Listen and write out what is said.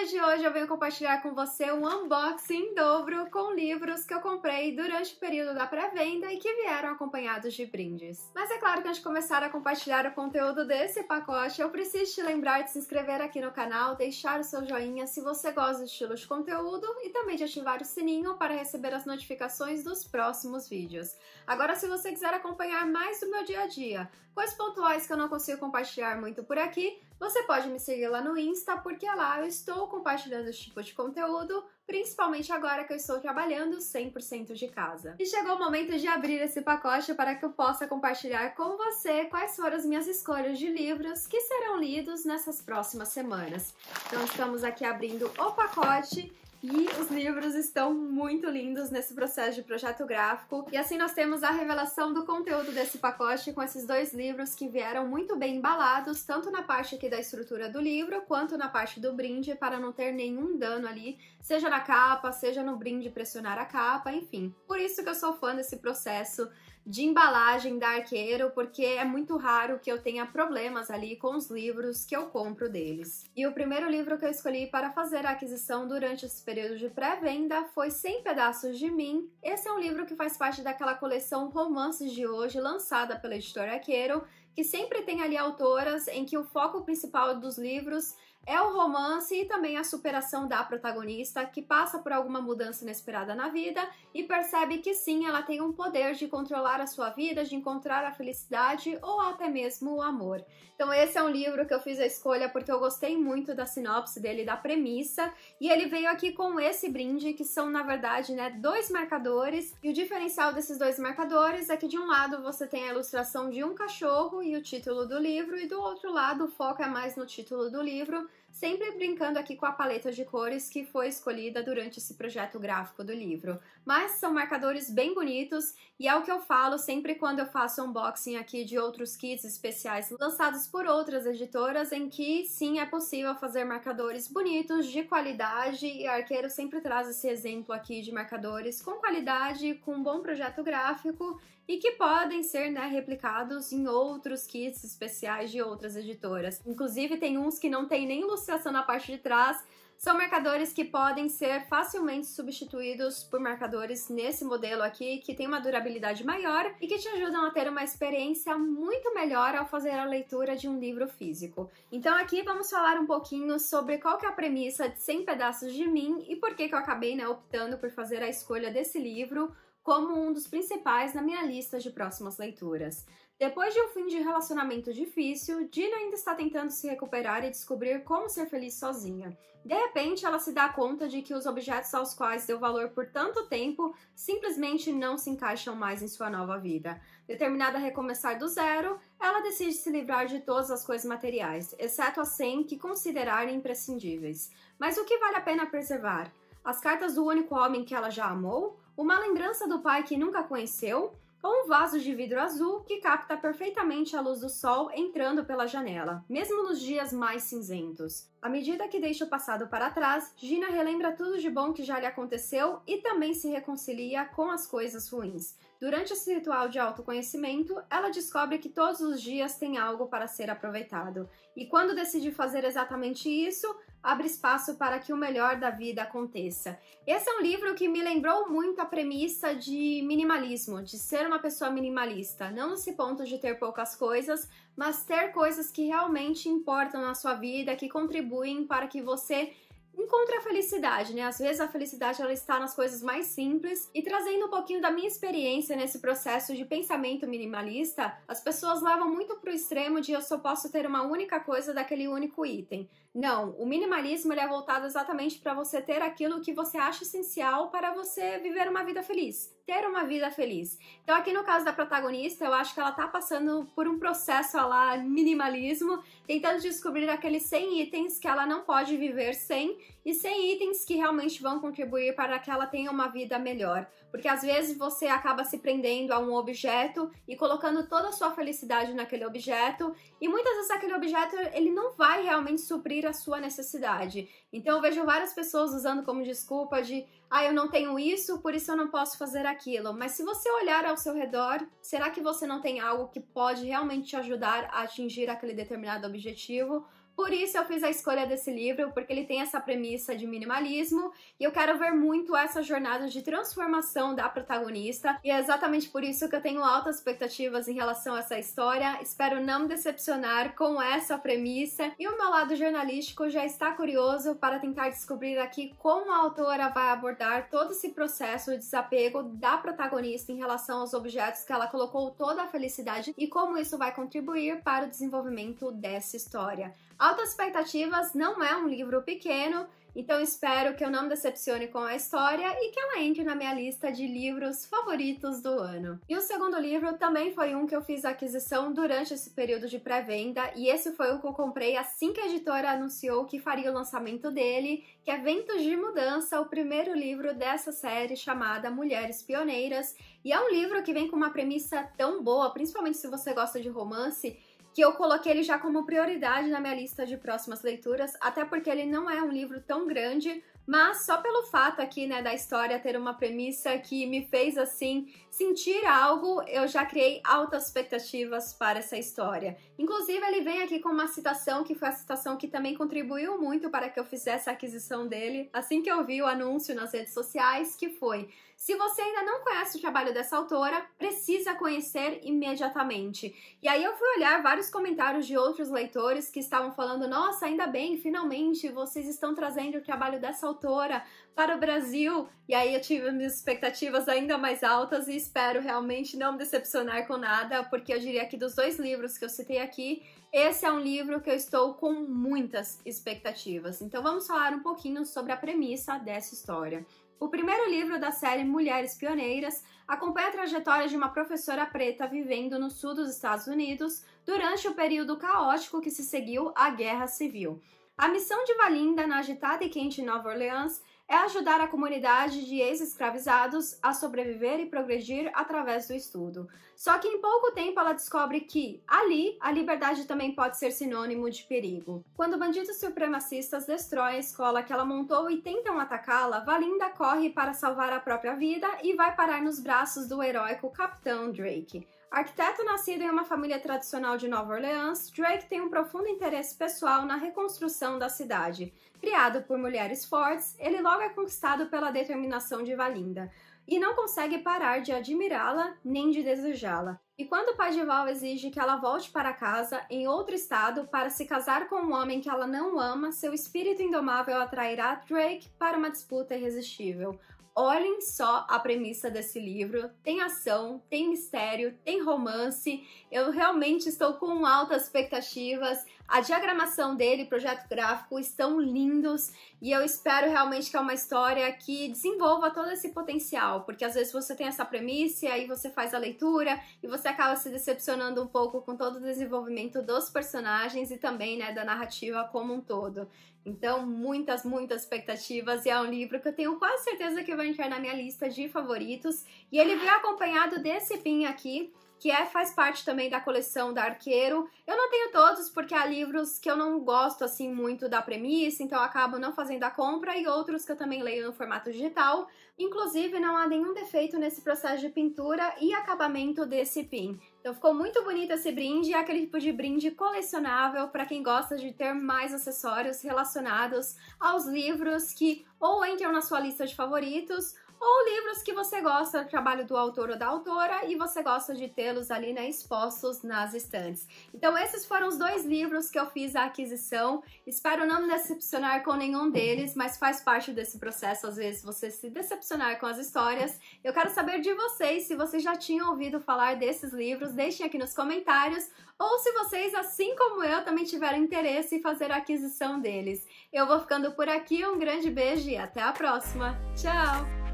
vídeo de hoje eu venho compartilhar com você um unboxing em dobro com livros que eu comprei durante o período da pré-venda e que vieram acompanhados de brindes. Mas é claro que antes de começar a compartilhar o conteúdo desse pacote, eu preciso te lembrar de se inscrever aqui no canal, deixar o seu joinha se você gosta de estilo de conteúdo e também de ativar o sininho para receber as notificações dos próximos vídeos. Agora, se você quiser acompanhar mais do meu dia a dia, coisas pontuais que eu não consigo compartilhar muito por aqui, você pode me seguir lá no Insta, porque lá eu estou compartilhando esse tipo de conteúdo, principalmente agora que eu estou trabalhando 100% de casa. E chegou o momento de abrir esse pacote para que eu possa compartilhar com você quais foram as minhas escolhas de livros que serão lidos nessas próximas semanas. Então estamos aqui abrindo o pacote e os livros estão muito lindos nesse processo de projeto gráfico. E assim nós temos a revelação do conteúdo desse pacote com esses dois livros que vieram muito bem embalados, tanto na parte aqui da estrutura do livro, quanto na parte do brinde, para não ter nenhum dano ali, seja na capa, seja no brinde pressionar a capa, enfim. Por isso que eu sou fã desse processo de embalagem da Arqueiro, porque é muito raro que eu tenha problemas ali com os livros que eu compro deles. E o primeiro livro que eu escolhi para fazer a aquisição durante esse período de pré-venda foi 100 Pedaços de Mim. Esse é um livro que faz parte daquela coleção Romances de Hoje, lançada pela editora Arqueiro, que sempre tem ali autoras em que o foco principal dos livros é o romance e também a superação da protagonista que passa por alguma mudança inesperada na vida e percebe que sim, ela tem um poder de controlar a sua vida, de encontrar a felicidade ou até mesmo o amor. Então esse é um livro que eu fiz a escolha porque eu gostei muito da sinopse dele, da premissa, e ele veio aqui com esse brinde que são na verdade, né, dois marcadores. E o diferencial desses dois marcadores é que de um lado você tem a ilustração de um cachorro e o título do livro e do outro lado o foco é mais no título do livro sempre brincando aqui com a paleta de cores que foi escolhida durante esse projeto gráfico do livro. Mas são marcadores bem bonitos e é o que eu falo sempre quando eu faço unboxing aqui de outros kits especiais lançados por outras editoras, em que sim é possível fazer marcadores bonitos, de qualidade, e Arqueiro sempre traz esse exemplo aqui de marcadores com qualidade, com um bom projeto gráfico e que podem ser né, replicados em outros kits especiais de outras editoras. Inclusive, tem uns que não tem nem ilustração na parte de trás. São marcadores que podem ser facilmente substituídos por marcadores nesse modelo aqui, que tem uma durabilidade maior e que te ajudam a ter uma experiência muito melhor ao fazer a leitura de um livro físico. Então aqui vamos falar um pouquinho sobre qual que é a premissa de 100 pedaços de mim e por que, que eu acabei né, optando por fazer a escolha desse livro como um dos principais na minha lista de próximas leituras. Depois de um fim de relacionamento difícil, Dina ainda está tentando se recuperar e descobrir como ser feliz sozinha. De repente, ela se dá conta de que os objetos aos quais deu valor por tanto tempo simplesmente não se encaixam mais em sua nova vida. Determinada a recomeçar do zero, ela decide se livrar de todas as coisas materiais, exceto as 100 que considerar imprescindíveis. Mas o que vale a pena preservar? As cartas do único homem que ela já amou? Uma lembrança do pai que nunca conheceu, ou um vaso de vidro azul que capta perfeitamente a luz do sol entrando pela janela, mesmo nos dias mais cinzentos. À medida que deixa o passado para trás, Gina relembra tudo de bom que já lhe aconteceu e também se reconcilia com as coisas ruins. Durante esse ritual de autoconhecimento, ela descobre que todos os dias tem algo para ser aproveitado, e quando decide fazer exatamente isso, abre espaço para que o melhor da vida aconteça. Esse é um livro que me lembrou muito a premissa de minimalismo, de ser uma pessoa minimalista, não nesse ponto de ter poucas coisas, mas ter coisas que realmente importam na sua vida, que contribuem para que você encontre a felicidade, né? Às vezes a felicidade ela está nas coisas mais simples e trazendo um pouquinho da minha experiência nesse processo de pensamento minimalista, as pessoas levam muito pro extremo de eu só posso ter uma única coisa daquele único item. Não, o minimalismo ele é voltado exatamente para você ter aquilo que você acha essencial para você viver uma vida feliz ter uma vida feliz. Então, aqui no caso da protagonista, eu acho que ela tá passando por um processo lá minimalismo, tentando descobrir aqueles 100 itens que ela não pode viver sem e 100 itens que realmente vão contribuir para que ela tenha uma vida melhor. Porque às vezes você acaba se prendendo a um objeto e colocando toda a sua felicidade naquele objeto, e muitas vezes aquele objeto ele não vai realmente suprir a sua necessidade. Então eu vejo várias pessoas usando como desculpa de ah, eu não tenho isso, por isso eu não posso fazer aquilo. Mas se você olhar ao seu redor, será que você não tem algo que pode realmente te ajudar a atingir aquele determinado objetivo? Por isso eu fiz a escolha desse livro, porque ele tem essa premissa de minimalismo e eu quero ver muito essa jornada de transformação da protagonista. E é exatamente por isso que eu tenho altas expectativas em relação a essa história. Espero não me decepcionar com essa premissa. E o meu lado jornalístico já está curioso para tentar descobrir aqui como a autora vai abordar todo esse processo de desapego da protagonista em relação aos objetos que ela colocou toda a felicidade e como isso vai contribuir para o desenvolvimento dessa história. Altas Expectativas não é um livro pequeno, então espero que eu não me decepcione com a história e que ela entre na minha lista de livros favoritos do ano. E o segundo livro também foi um que eu fiz a aquisição durante esse período de pré-venda, e esse foi o que eu comprei assim que a editora anunciou que faria o lançamento dele, que é Ventos de Mudança, o primeiro livro dessa série chamada Mulheres Pioneiras. E é um livro que vem com uma premissa tão boa, principalmente se você gosta de romance, que eu coloquei ele já como prioridade na minha lista de próximas leituras, até porque ele não é um livro tão grande, mas só pelo fato aqui, né, da história ter uma premissa que me fez assim sentir algo, eu já criei altas expectativas para essa história. Inclusive, ele vem aqui com uma citação que foi a citação que também contribuiu muito para que eu fizesse a aquisição dele, assim que eu vi o anúncio nas redes sociais, que foi se você ainda não conhece o trabalho dessa autora, precisa conhecer imediatamente. E aí eu fui olhar vários comentários de outros leitores que estavam falando: nossa, ainda bem, finalmente vocês estão trazendo o trabalho dessa autora para o Brasil. E aí eu tive minhas expectativas ainda mais altas e espero realmente não me decepcionar com nada, porque eu diria que dos dois livros que eu citei aqui, esse é um livro que eu estou com muitas expectativas. Então vamos falar um pouquinho sobre a premissa dessa história. O primeiro livro da série Mulheres Pioneiras acompanha a trajetória de uma professora preta vivendo no sul dos Estados Unidos durante o período caótico que se seguiu à Guerra Civil. A missão de Valinda na agitada e quente Nova Orleans é ajudar a comunidade de ex-escravizados a sobreviver e progredir através do estudo. Só que em pouco tempo ela descobre que, ali, a liberdade também pode ser sinônimo de perigo. Quando bandidos supremacistas destroem a escola que ela montou e tentam atacá-la, Valinda corre para salvar a própria vida e vai parar nos braços do heróico Capitão Drake. Arquiteto nascido em uma família tradicional de Nova Orleans, Drake tem um profundo interesse pessoal na reconstrução da cidade. Criado por mulheres fortes, ele logo é conquistado pela determinação de Valinda e não consegue parar de admirá-la nem de desejá-la. E quando o pai de Val exige que ela volte para casa em outro estado para se casar com um homem que ela não ama, seu espírito indomável atrairá Drake para uma disputa irresistível. Olhem só a premissa desse livro. Tem ação, tem mistério, tem romance. Eu realmente estou com altas expectativas. A diagramação dele, projeto gráfico, estão lindos e eu espero realmente que é uma história que desenvolva todo esse potencial, porque às vezes você tem essa premissa e aí você faz a leitura e você acaba se decepcionando um pouco com todo o desenvolvimento dos personagens e também, né, da narrativa como um todo. Então, muitas, muitas expectativas e é um livro que eu tenho quase certeza que vai entrar na minha lista de favoritos. E ele veio acompanhado desse pin aqui, que é, faz parte também da coleção da Arqueiro. Eu não tenho todos, porque há livros que eu não gosto assim muito da premissa, então eu acabo não fazendo a compra, e outros que eu também leio no formato digital. Inclusive, não há nenhum defeito nesse processo de pintura e acabamento desse pin. Então ficou muito bonito esse brinde, é aquele tipo de brinde colecionável para quem gosta de ter mais acessórios relacionados aos livros que ou entram na sua lista de favoritos ou livros que você gosta do trabalho do autor ou da autora e você gosta de tê-los ali né, expostos nas estantes. Então, esses foram os dois livros que eu fiz a aquisição. Espero não me decepcionar com nenhum deles, mas faz parte desse processo, às vezes, você se decepcionar com as histórias. Eu quero saber de vocês se vocês já tinham ouvido falar desses livros, deixem aqui nos comentários, ou se vocês, assim como eu, também tiveram interesse em fazer a aquisição deles. Eu vou ficando por aqui, um grande beijo e até a próxima. Tchau!